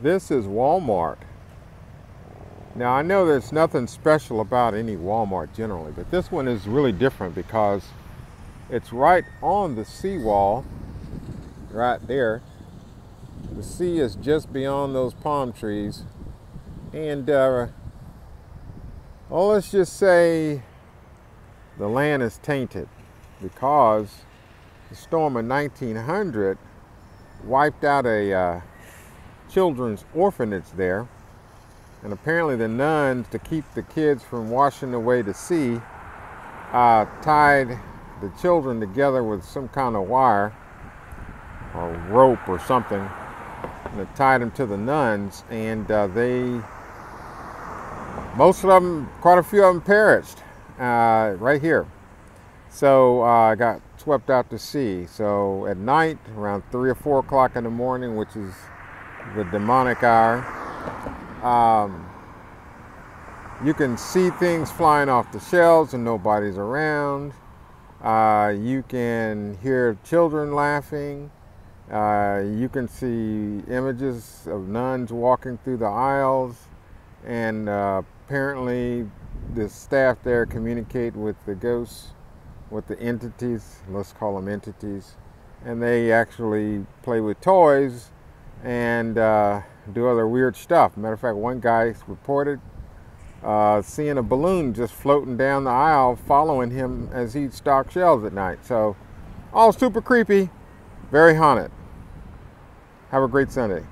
This is Walmart. Now I know there's nothing special about any Walmart generally, but this one is really different because it's right on the seawall, right there. The sea is just beyond those palm trees. And, uh, well, let's just say the land is tainted because the storm of 1900 wiped out a uh, children's orphanage there. And apparently the nuns, to keep the kids from washing away to sea, uh, tied the children together with some kind of wire or rope or something. And tied them to the nuns and uh, they, most of them, quite a few of them perished uh, right here. So I uh, got swept out to sea. So at night, around three or four o'clock in the morning, which is the demonic hour, um, you can see things flying off the shelves and nobody's around. Uh, you can hear children laughing. Uh, you can see images of nuns walking through the aisles. And uh, apparently the staff there communicate with the ghosts with the entities, let's call them entities, and they actually play with toys and uh, do other weird stuff. Matter of fact, one guy reported uh, seeing a balloon just floating down the aisle following him as he stocked shelves at night. So, all super creepy, very haunted. Have a great Sunday.